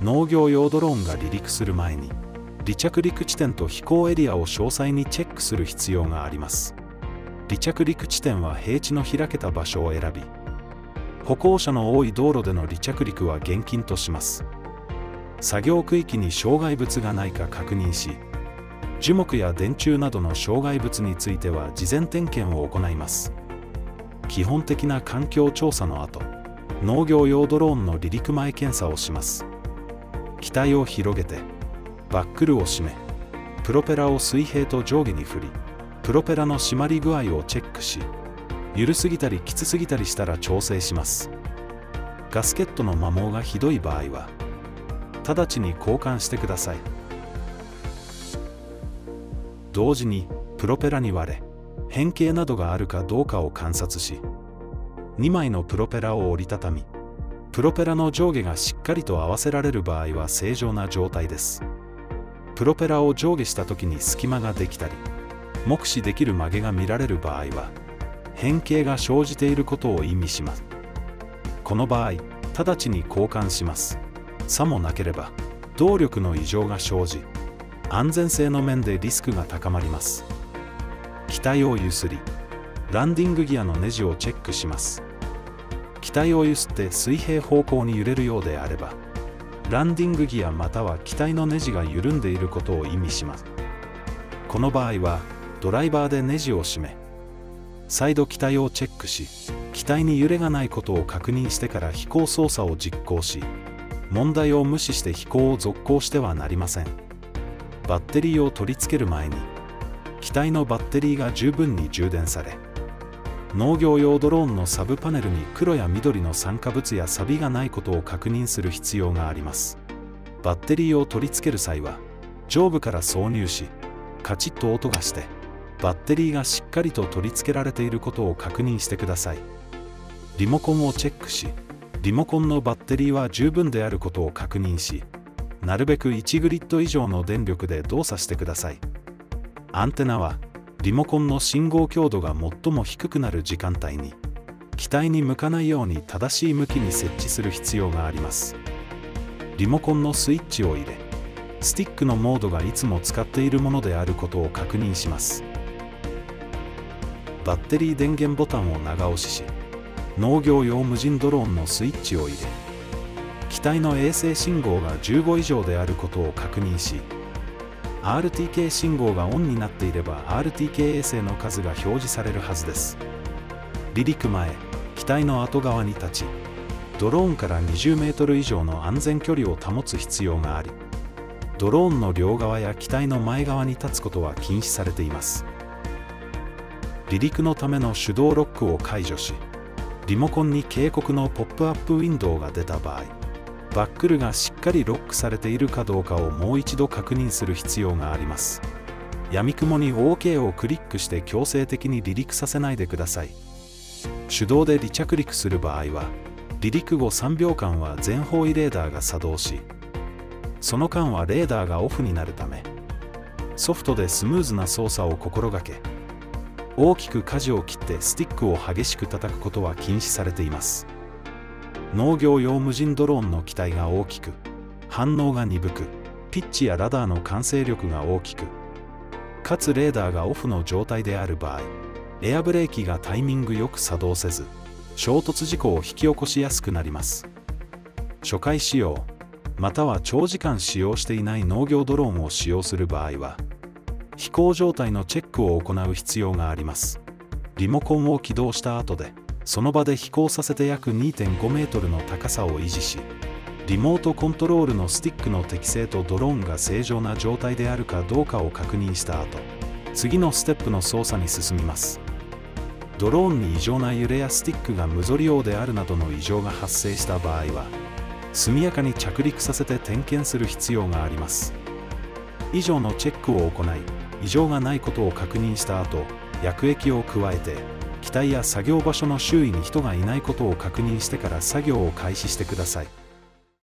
農業用ドローンが離陸する前に離着陸地点と飛行エリアを詳細にチェックする必要があります。離着陸地点は平地の開けた場所を選び歩行者の多い道路での離着陸は厳禁とします。作業区域に障害物がないか確認し樹木や電柱などの障害物については事前点検を行います。基本的な環境調査の後農業用ドローンの離陸前検査をします。機体を広げてバックルを締めプロペラを水平と上下に振りプロペラの締まり具合をチェックし緩すぎたりきつすぎたりしたら調整します。ガスケットの摩耗がひどい場合は直ちに交換してください。同時にプロペラに割れ変形などがあるかどうかを観察し2枚のプロペラを折りたたみプロペラの上下がしっかりと合わせられる場合は正常な状態です。プロペラを上下した時に隙間ができたり目視できる曲げが見られる場合は変形が生じていることを意味します。この場合直ちに交換します。さもなければ動力の異常が生じ安全性の面でリスクが高まります。機体をゆすりランディングギアのネジをチェックします。機体を揺すって水平方向に揺れるようであればランディングギアまたは機体のネジが緩んでいることを意味します。この場合はドライバーでネジを締め再度機体をチェックし機体に揺れがないことを確認してから飛行操作を実行し問題を無視して飛行を続行してはなりません。バッテリーを取り付ける前に機体のバッテリーが十分に充電され農業用ドローンのサブパネルに黒や緑の酸化物や錆がないことを確認する必要があります。バッテリーを取り付ける際は上部から挿入しカチッと音がしてバッテリーがしっかりと取り付けられていることを確認してください。リモコンをチェックしリモコンのバッテリーは十分であることを確認しなるべく1グリッド以上の電力で動作してください。アンテナはリモコンの信号強度が最も低くなる時間帯に機体に向かないように正しい向きに設置する必要があります。リモコンのスイッチを入れスティックのモードがいつも使っているものであることを確認します。バッテリー電源ボタンを長押しし農業用無人ドローンのスイッチを入れ機体の衛星信号が15以上であることを確認し RTK 信号がオンになっていれば RTK 衛星の数が表示されるはずです。離陸前機体の後側に立ちドローンから20メートル以上の安全距離を保つ必要がありドローンの両側や機体の前側に立つことは禁止されています。離陸のための手動ロックを解除しリモコンに警告のポップアップウィンドウが出た場合バックルがしっかりロックされているかどうかをもう一度確認する必要があります。闇雲に OK をクリックして強制的に離陸させないでください。手動で離着陸する場合は離陸後3秒間は全方位レーダーが作動しその間はレーダーがオフになるためソフトでスムーズな操作を心がけ大きく舵を切ってスティックを激しく叩くことは禁止されています。農業用無人ドローンの機体が大きく反応が鈍くピッチやラダーの完成力が大きくかつレーダーがオフの状態である場合エアブレーキがタイミングよく作動せず衝突事故を引き起こしやすくなります。初回使用または長時間使用していない農業ドローンを使用する場合は飛行状態のチェックを行う必要があります。リモコンを起動した後でその場で飛行させて約2.5メートルの高さを維持しリモートコントロールのスティックの適性とドローンが正常な状態であるかどうかを確認した後次のステップの操作に進みます。ドローンに異常な揺れやスティックが無ぞり用であるなどの異常が発生した場合は速やかに着陸させて点検する必要があります。以上のチェックを行い異常がないことを確認した後薬液を加えて機体や作業場所の周囲に人がいないことを確認してから作業を開始してください。